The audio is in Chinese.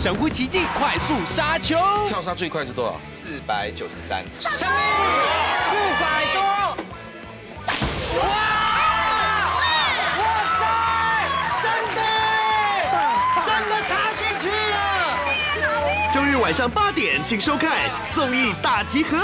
神乎其技快速杀球。跳杀最快是多少？四百九十三。四百多！哇！哇塞！真的，真的插进去了！周日晚上八点，请收看《综艺大集合》。